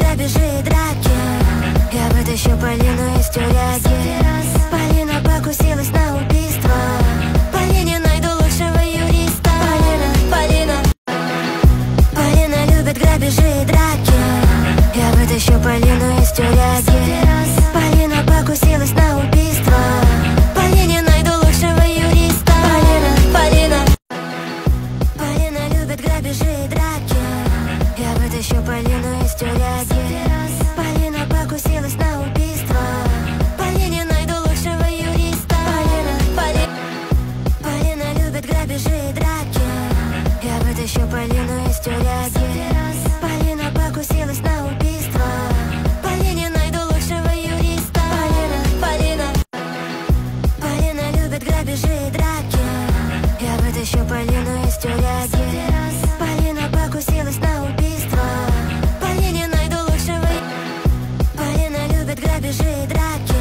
грабежи и драки Я вытащу Полину из тюряги Полина покусилась на убийство. Полине найду лучшего юриста. Полина, Полина. Полина любит грабежи и драки. Я вытащу Полину из тюряги Вытащу Полину из тюряги. Полина покусилась на убийство. Полине найду лучшего юриста. Полина, Полина. Полина любит грабежи и драки. Я вытащу Полину из тюряги. Полина покусилась на убийство. Полине найду лучшего Полина любит грабежи и драки.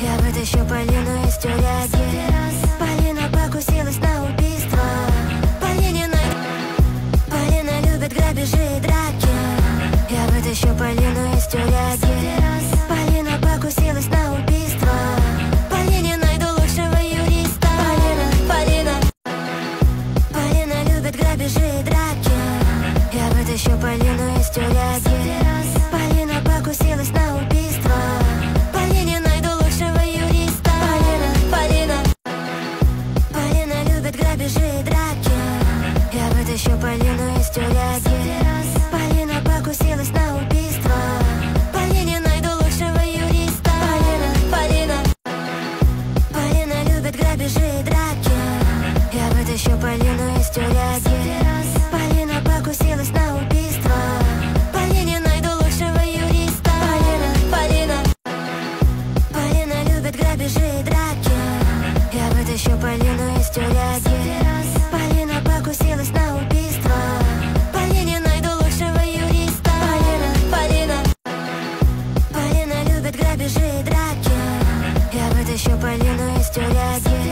Я вытащу Полину из тюряги Полину из тюряги. Полина покусилась на убийство. Полине найду лучшего юриста. Полина, Полина. Полина любит грабежи и драки. Я вытащу Полину из тюряги. Полина покусилась на убийство. Полине найду лучшего юриста. Полина, Полина. Полина любит грабежи и Грабежи и драки Я вытащу Полину из тюряги. Полина покусилась на убийство. Полине найду лучшего юриста. Полина, Полина. Полина любит грабежи и драки. Я вытащу Полину из тюряги. Полина покусилась на убийство. Полине найду лучшего юриста. Полина, Полина. Полина любит грабежи и драки. Я вытащу Полину из тюряги.